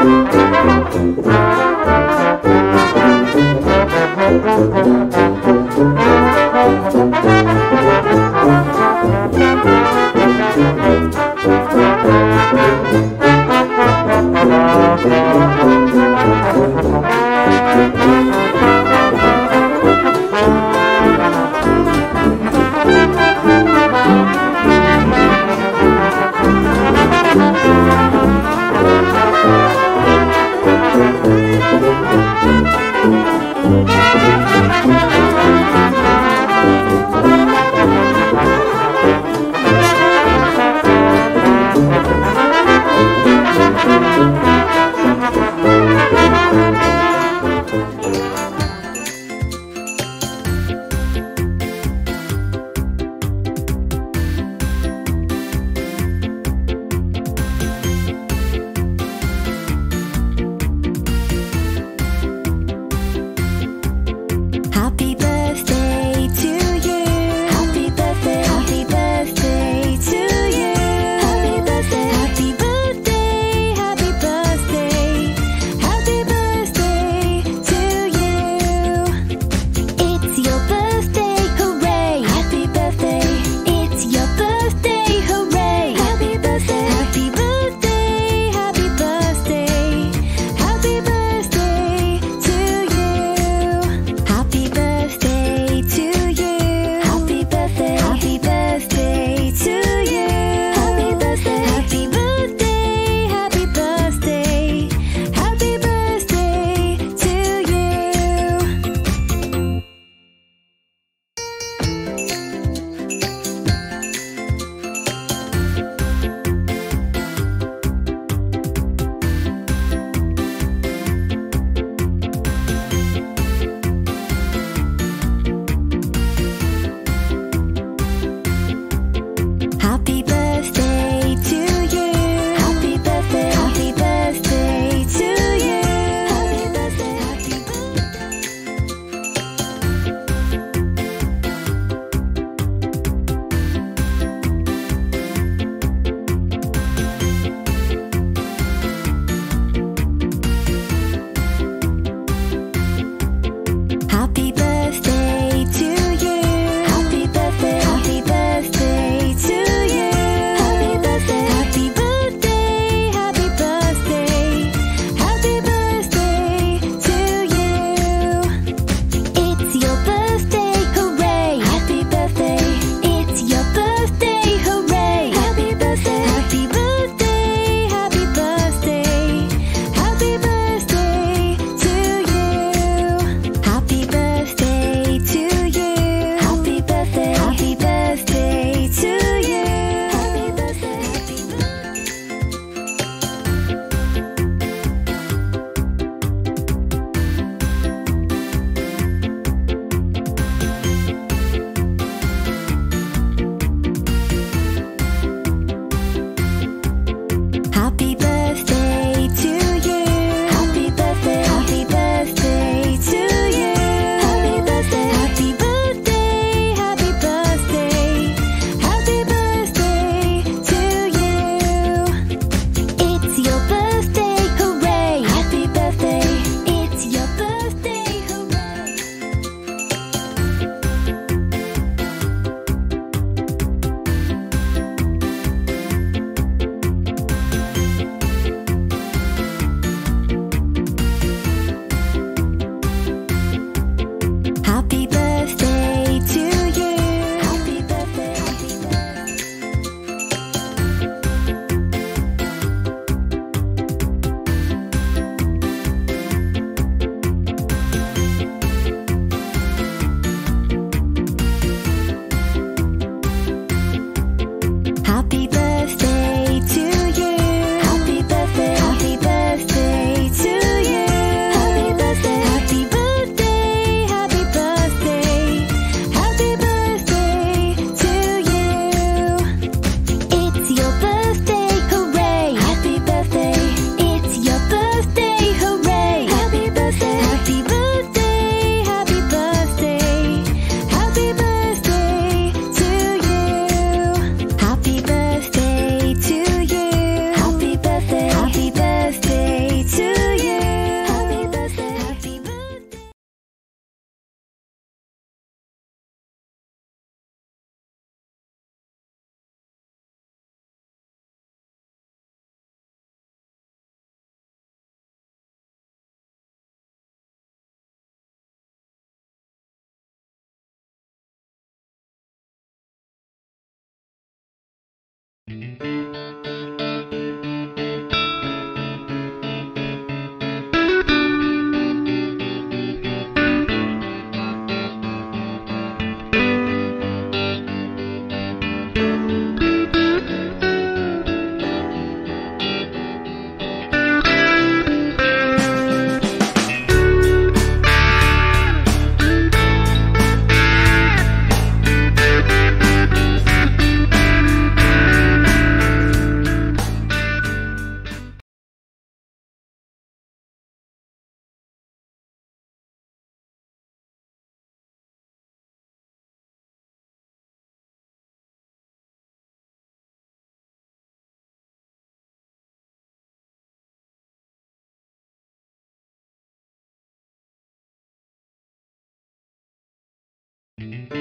Happy Música Happy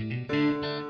Música